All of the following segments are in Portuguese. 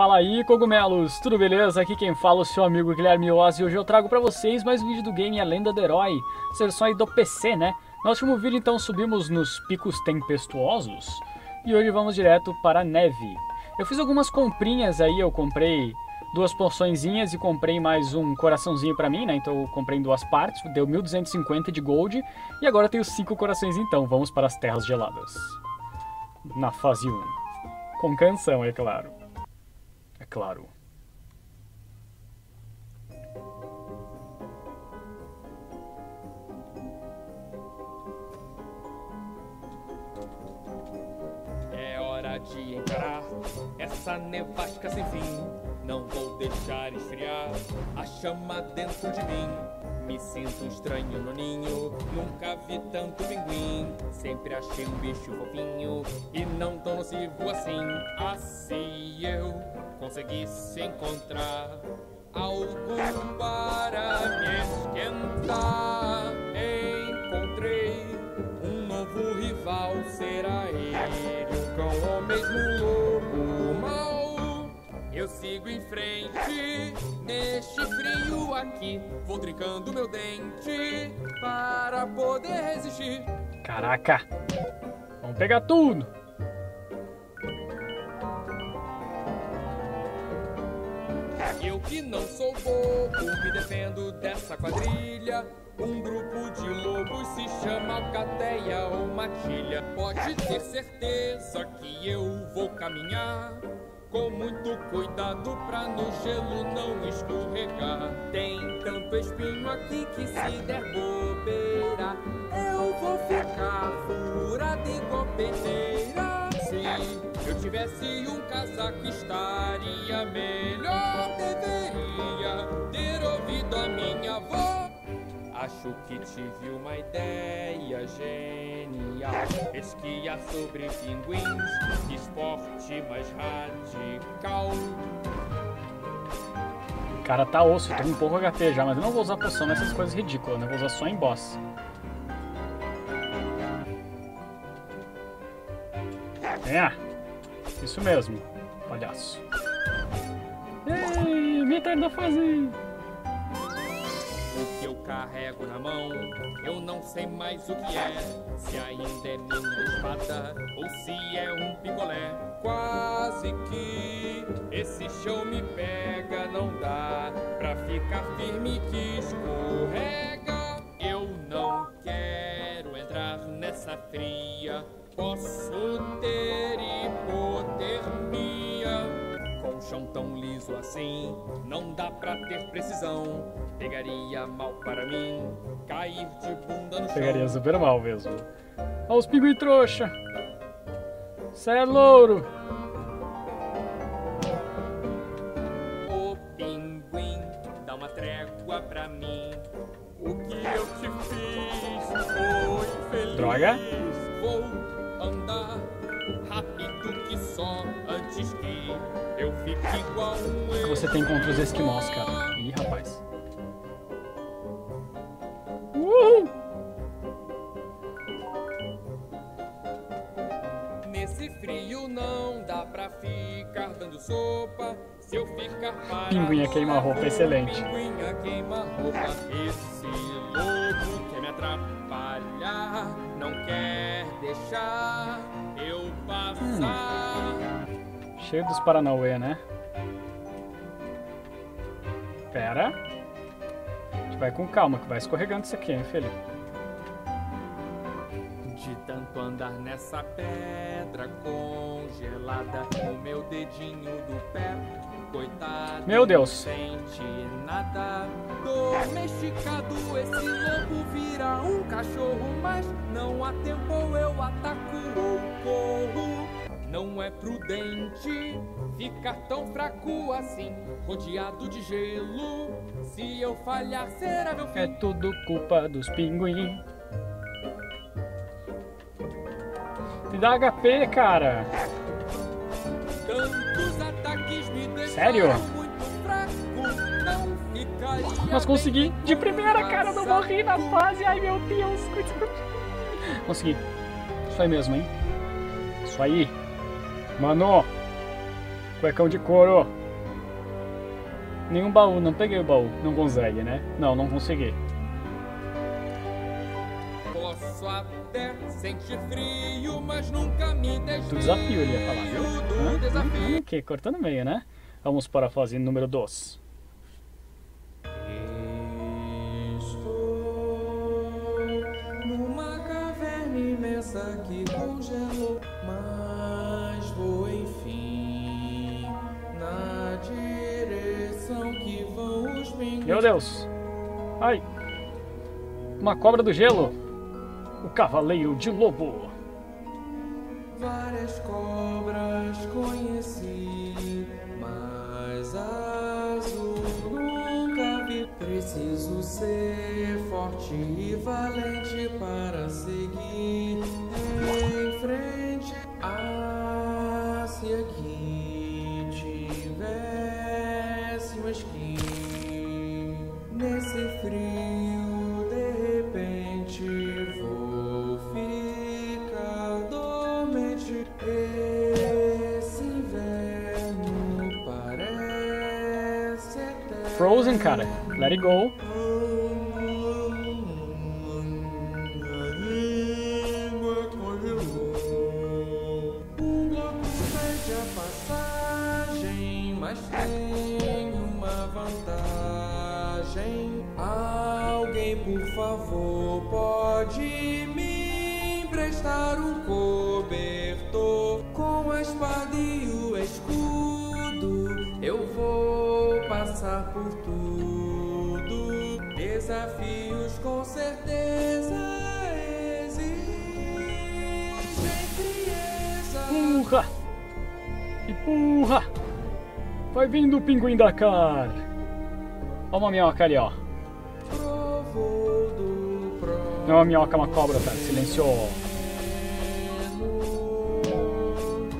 Fala aí, cogumelos! Tudo beleza? Aqui quem fala é o seu amigo Guilherme Oz e hoje eu trago para vocês mais um vídeo do game A Lenda do Herói, versão aí do PC, né? No último vídeo então subimos nos picos tempestuosos e hoje vamos direto para a neve. Eu fiz algumas comprinhas aí, eu comprei duas porçõezinhas e comprei mais um coraçãozinho para mim, né? Então eu comprei em duas partes, deu 1250 de gold e agora eu tenho cinco corações então, vamos para as terras geladas. Na fase 1. Com canção, é claro é claro. É hora de encarar essa nevasca sem fim. Não vou deixar esfriar a chama dentro de mim. Me sinto estranho no ninho, nunca vi tanto pinguim. Sempre achei um bicho fofinho e não tão nocivo assim. Assim eu conseguisse encontrar algum para me esquentar. Encontrei um novo rival, será ele o cão ou mesmo sigo em frente neste frio aqui, vou trincando meu dente para poder resistir. Caraca! Vamos pegar tudo! Eu que não sou bobo, me defendo dessa quadrilha. Um grupo de lobos se chama Alcateia ou Matilha. Pode ter certeza que eu vou caminhar. Com muito cuidado pra no gelo não escorregar. Tem tanto espinho aqui que se der bobeira, eu vou ficar furado igual peneira. Se eu tivesse um casaco, estaria melhor. Acho que tive uma ideia genial. Pesquia sobre pinguins, esporte mais radical. O cara tá osso, tô com um pouco HP já, mas eu não vou usar poção nessas coisas ridículas, né? Vou usar só em boss. É, isso mesmo, palhaço. Ei, metade da fase! O que eu carrego na mão, eu não sei mais o que é. Se ainda é minha espada ou se é um picolé. Quase que esse show me pega, não dá pra ficar firme que escorrega. Eu não quero entrar nessa fria. Posso ter hipotermia. O chão tão liso assim, não dá pra ter precisão. Pegaria mal para mim, cair de bunda no chão. Pegaria super mal mesmo. Olha os pinguim trouxa! Cê é louro! Ô pinguim, dá uma trégua pra mim. O que eu te fiz foi feliz. Droga. Vou andar rápido que só antes que que você tem contra os esquimós, cara? Ih, rapaz. Uhul! Nesse frio não dá pra ficar dando sopa. Se eu ficar parado, Pinguinha queima-roupa, excelente. Pinguinha queima-roupa. Esse lobo quer me atrapalhar. Não quer deixar eu passar. Cheio dos Paranauê, né? Pera. A gente vai com calma, que vai escorregando isso aqui, hein, filho? De tanto andar nessa pedra congelada, o meu dedinho do pé, coitado, Meu Deus. sente nada. Domesticado, esse lobo vira um cachorro, mas não há tempo eu ataco. Não é prudente ficar tão fraco assim, rodeado de gelo. Se eu falhar, será meu É fim. tudo culpa dos pinguim. Me dá HP, cara. Tantos ataques me deixaram Sério? muito fraco. Não Mas consegui de primeira, cara. Não morri na fase. Ai, meu Deus. Consegui. Isso aí mesmo, hein? Isso aí. Mano. Cuecão de couro. Nenhum baú, não peguei o baú. Não consegue, né? Não, não consegui. Posso até sentir frio, mas nunca me desvio Do desafio ele ia falar, viu? Hã? Hã? desafio. O que? Cortando meio, né? Vamos para a fase número 2. Estou numa caverna imensa que congelou, Meu Deus! Ai! Uma cobra do gelo! O cavaleiro de lobo! Várias cobras conheci, mas azul nunca vi. Preciso ser forte e valente para seguir Let it go. Alguém, por favor, pode me emprestar um cobertor com a espada e o escudo. Eu vou passar por tudo. Vai vindo o pinguim da cara! Ó uma minhoca ali, ó. Não é uma minhoca, é uma cobra, tá? Silenciou.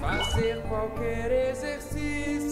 Fazer qualquer exercício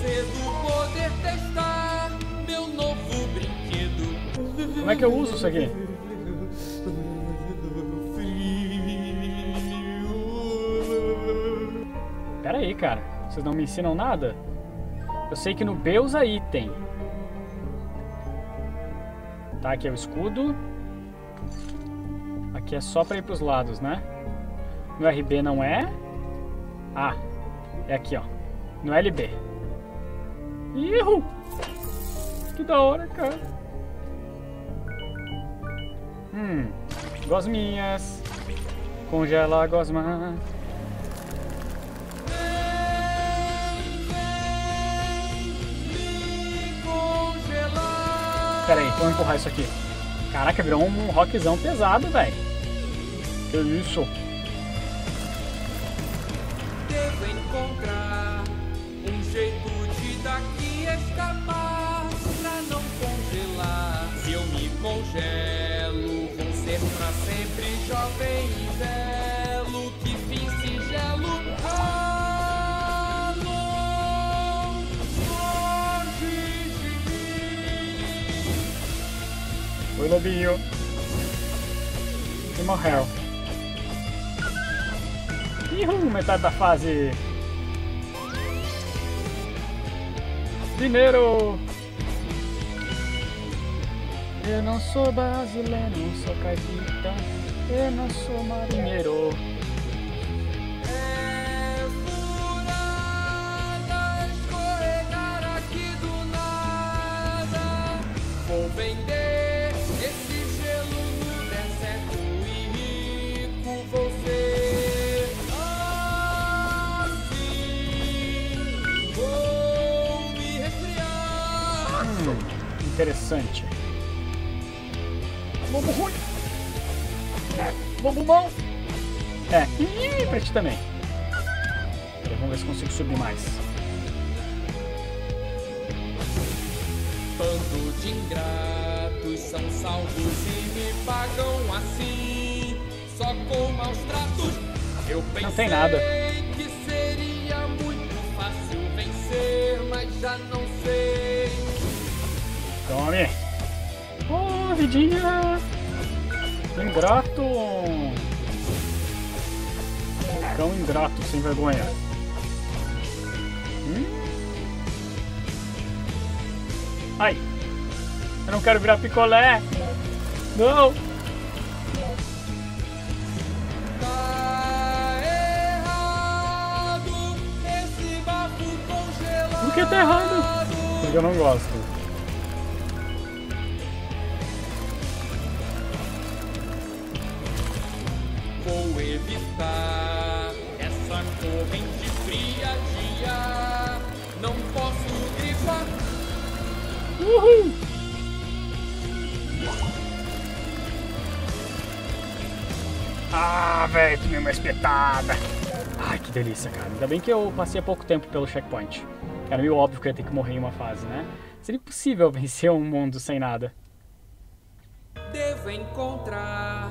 cedo poder testar meu novo brinquedo. Como é que eu uso isso aqui? Pera aí, cara. Vocês não me ensinam nada? Eu sei que no B usa item. Tá, aqui é o escudo. Aqui é só pra ir pros lados, né? No RB não é. Ah, é aqui, ó. No LB. Ihu! Que da hora, cara. Hum, gosminhas. Congela a gosma. Me congelar. Pera aí, vamos empurrar isso aqui. Caraca, virou um rockzão pesado, velho. Que isso? Devo encontrar um jeito de daqui escapar pra não congelar. Se eu me congelo, vou ser pra sempre jovem e belo. Que fim singelo. Ah, não foge de mim. Oi, lobinho. E morreu. Ihu, metade da fase. Dinheiro! Eu não sou brasileiro, sou caipira. Eu não sou marinheiro. Interessante. Lobo ruim. Lobo bom. É, e pra ti também. Pera, Vamos ver se consigo subir mais. Bando de ingratos são salvos e me pagam assim, só com maus tratos. Eu pensei Não tem nada. Tome. Oh, vidinha. Ingrato. Cão ingrato, sem vergonha. Hum. Ai. Eu não quero virar picolé. Não. Por que tá errado? Porque eu não gosto. Uhul. Ah, velho, tomei uma espetada. Ai, que delícia, cara. Ainda bem que eu passei há pouco tempo pelo checkpoint. Era meio óbvio que eu ia ter que morrer em uma fase, né? Seria impossível vencer um mundo sem nada. Devo encontrar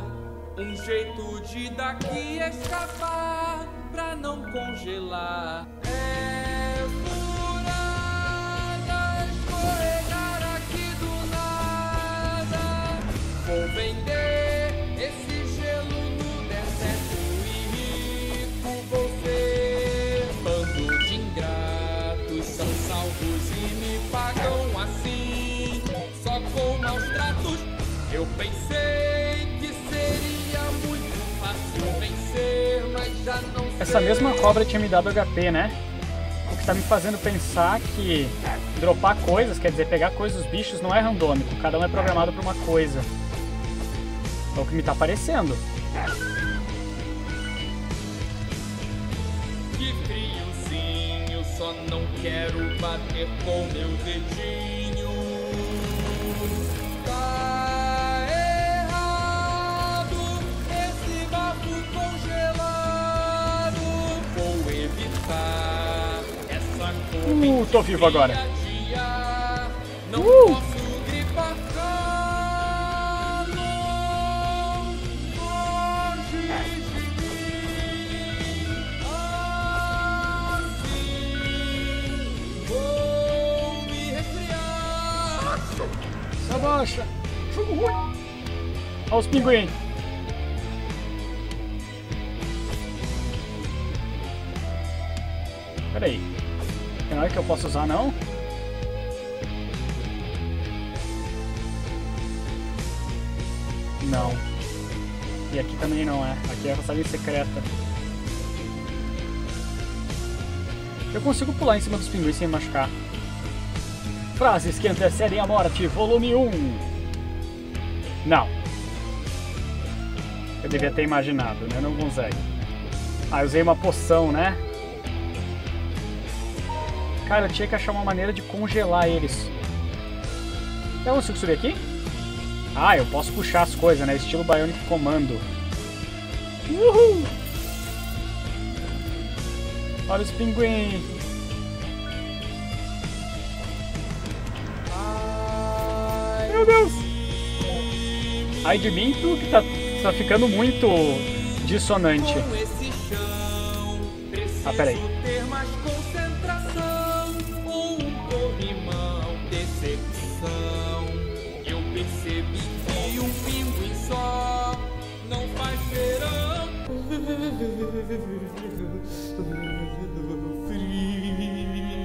um jeito de daqui escapar pra não congelar. É Vou vender esse gelo no deserto e rico vou ser. Bando de ingratos são salvos e me pagam assim, só com maus tratos. Eu pensei que seria muito fácil vencer, mas já não sei. Essa mesma cobra tinha me dado HP, né? O que tá me fazendo pensar que dropar coisas, quer dizer, pegar coisas dos bichos, não é randômico. Cada um é programado pra uma coisa. É o que me tá parecendo. Que friozinho, só não quero bater com meu dedinho. Tá errado esse bafo congelado. Vou evitar essa Uh, tô vivo agora. Não Uh. Ruim! Olha os pinguins! Pera aí. Tem hora que eu posso usar, não? Não. E aqui também não é. Aqui é a passagem secreta. Eu consigo pular em cima dos pinguins sem machucar. Frases que antecedem a morte, volume 1. Não. Eu devia ter imaginado, né? Não consegue. Ah, eu usei uma poção, né? Cara, eu tinha que achar uma maneira de congelar eles. Eu consigo subir aqui? Ah, eu posso puxar as coisas, né? Estilo Bionic Commando. Uhul! Olha os pinguins. Meu Deus! Ai de mim, tu que tá, tá ficando muito dissonante. Ah, peraí.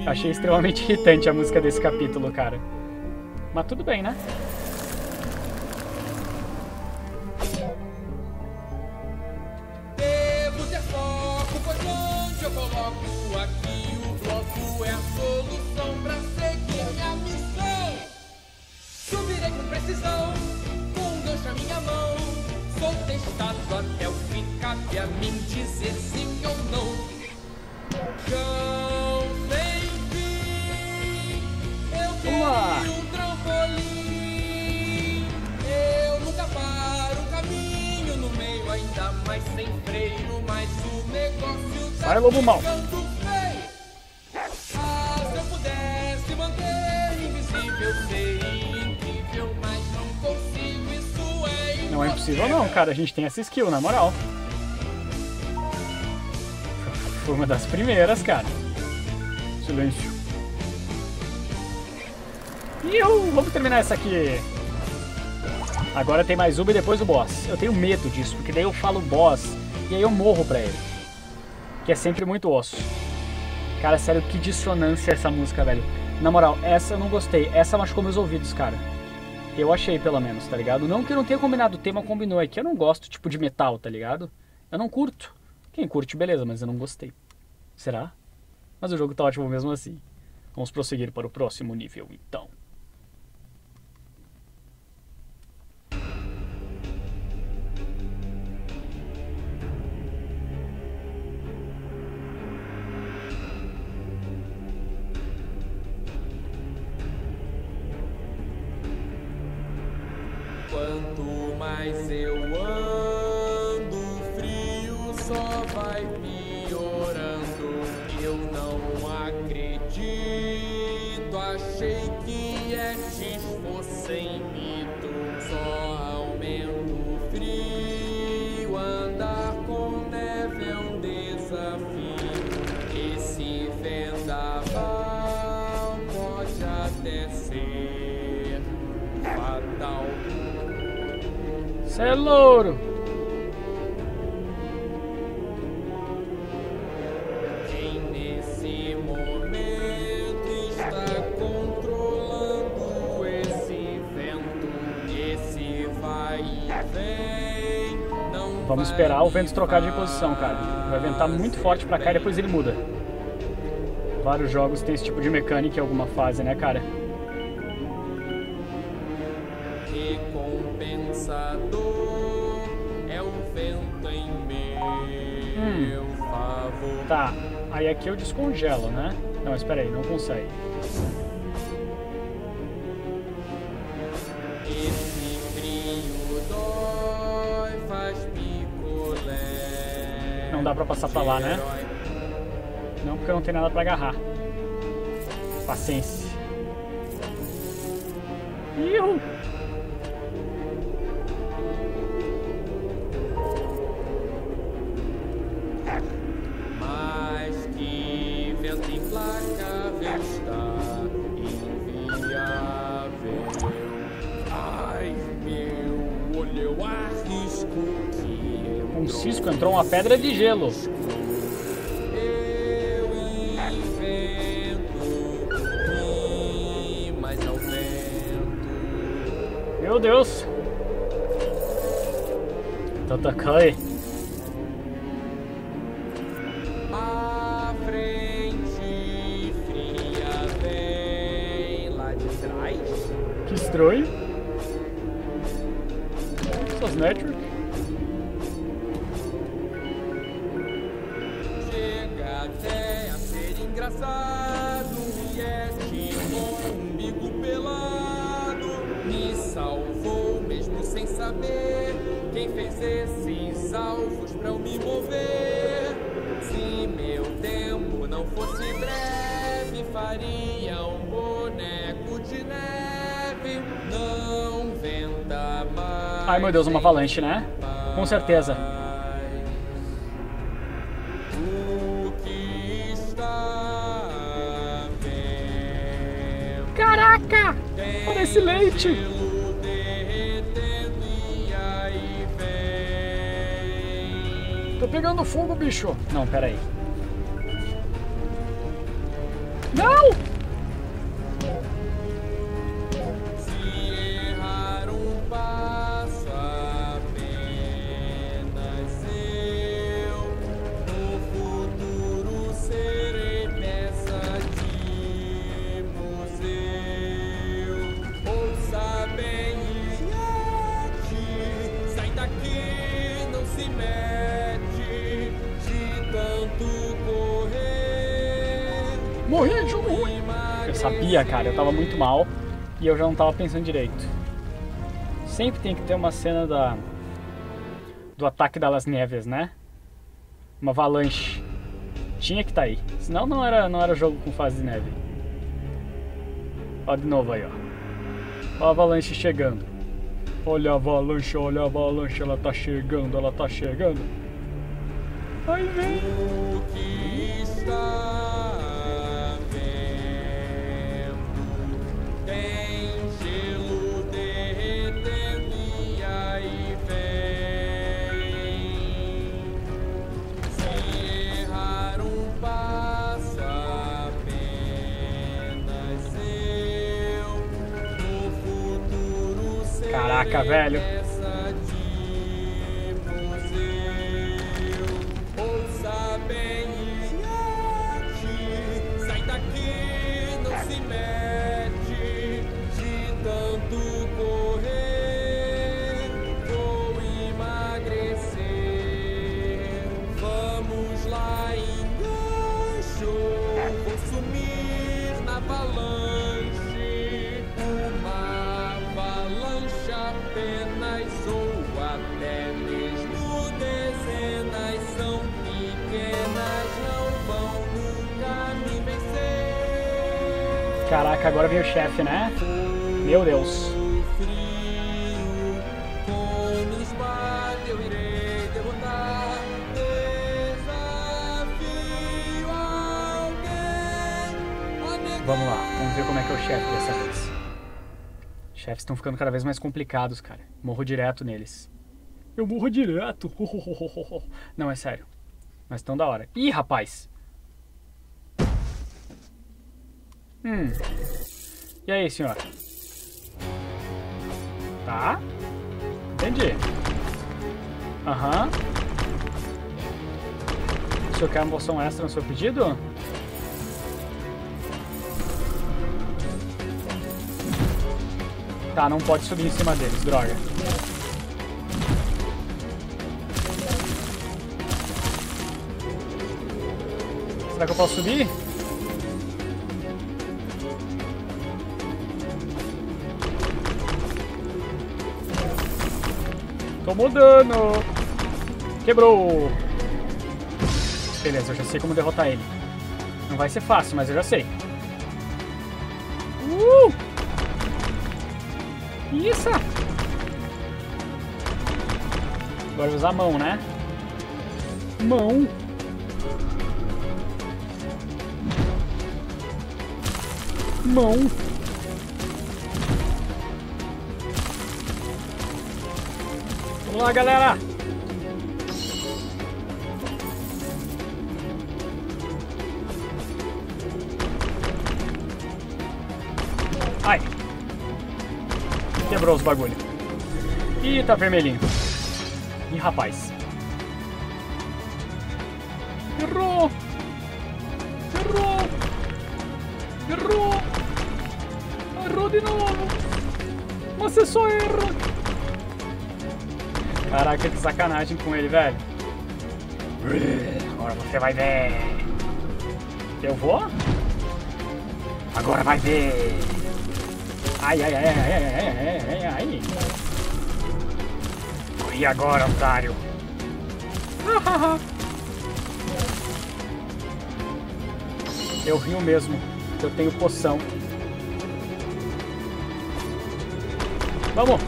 Achei extremamente irritante a música desse capítulo, cara. Mas tudo bem, né? Pois onde eu coloco aqui o bloco é a solução pra seguir minha missão. Com precisão, com um gancho à minha mão. Sou testado até o fim, cabe a mim incrível, mas não Não é impossível não, cara. A gente tem essa skill, na moral. Foi uma das primeiras, cara. Silêncio. Iu, vamos terminar essa aqui. Agora tem mais uma e depois o boss. Eu tenho medo disso, porque daí eu falo boss e aí eu morro pra ele. Que é sempre muito osso. Cara, sério, que dissonância essa música, velho. Na moral, essa eu não gostei. Essa machucou meus ouvidos, cara. Eu achei, pelo menos, tá ligado? Não que eu não tenha combinado, o tema combinou. É que eu não gosto, tipo, de metal, tá ligado? Eu não curto. Quem curte, beleza, mas eu não gostei. Será? Mas o jogo tá ótimo mesmo assim. Vamos prosseguir para o próximo nível, então. Mais eu ando, é louro! Quem nesse momento está controlando esse vento, esse vai e vem. Não Vamos esperar o vento trocar de posição, cara. Vai ventar muito forte pra cá e depois ele muda. Vários jogos têm esse tipo de mecânica em alguma fase, né, cara? Tá, aí aqui eu descongelo, né? Não, espera aí, não consegue. Não dá pra passar pra lá, né? Não, porque não tem nada pra agarrar. Paciência. Iu! Que Um cisco entrou uma pedra de gelo. Meu Deus! Tatakai. Que estranho. Essas network. Saber Quem fez esses alvos pra eu me mover Se meu tempo não fosse breve Faria um boneco de neve Não venta mais Ai meu Deus, uma avalanche, né? Com certeza. Caraca! Olha esse leite! Tô pegando fogo, bicho! Não, pera aí. Não! Tava muito mal e eu já não tava pensando direito. Sempre tem que ter uma cena da do ataque das neves, né? Uma avalanche. Tinha que estar tá aí. Senão não era, não era jogo com fase de neve. Ó de novo aí, ó. Ó a avalanche chegando. Olha a avalanche, olha a avalanche, ela tá chegando, ela tá chegando. Aí vem. O que está Caraca, velho. Ouça bem Caraca, agora vem o chefe, né? Meu Deus. Vamos lá, vamos ver como é que é o chefe dessa vez. Chefes estão ficando cada vez mais complicados, cara. Morro direto neles. Eu morro direto. Não, é sério. Mas tão da hora. Ih, rapaz! Hum. E aí, senhora? Tá? Entendi. Aham. O senhor quer uma poção extra no seu pedido? Tá, não pode subir em cima deles, droga. Será que eu posso subir? Tomou dano! Quebrou! Beleza, eu já sei como derrotar ele. Não vai ser fácil, mas eu já sei. Uh! Isso! Agora usar a mão, né? Mão. Mão. Vamos lá, galera! Ai! Quebrou os bagulho. Ih, tá vermelhinho. Ih, rapaz. Errou! Errou! Errou! Errou de novo! Mas você só erra! Caraca, que sacanagem com ele, velho. Agora você vai ver. Eu vou? Agora vai ver. Ai, ai, ai, ai, ai, ai, ai, ai. E agora, otário? Eu rio mesmo. Eu tenho poção. Vamos!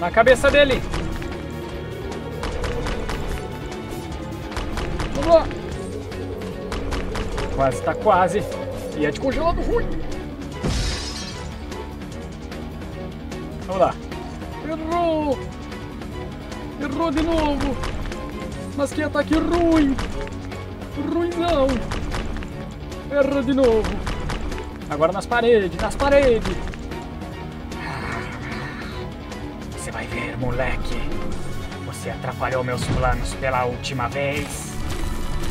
Na cabeça dele! Vamos lá! Quase, tá quase. E é de congelado ruim. Vamos lá. Errou! Errou de novo! Mas que ataque ruim! Ruimzão! Erra de novo! Agora nas paredes, nas paredes! Você vai ver, moleque! Você atrapalhou meus planos pela última vez!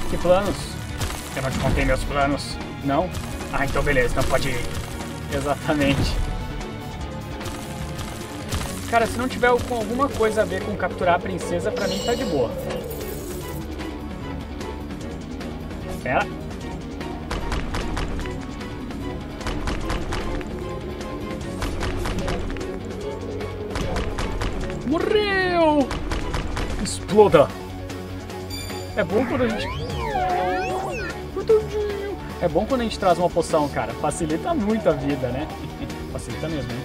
Que planos? Eu não te contei meus planos? Não? Ah, então beleza, então pode ir. Exatamente. Cara, se não tiver com alguma coisa a ver com capturar a princesa, pra mim tá de boa. Pera. Morreu! Exploda! É bom quando a gente... É bom quando a gente traz uma poção, cara. Facilita muito a vida, né? Facilita mesmo, hein?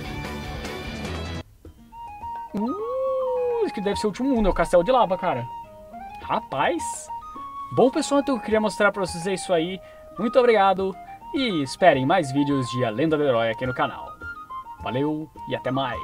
Uh, isso que deve ser o último mundo, é o castelo de lava, cara. Rapaz. Bom, pessoal, então eu queria mostrar pra vocês isso aí. Muito obrigado e esperem mais vídeos de A Lenda do Herói aqui no canal. Valeu e até mais.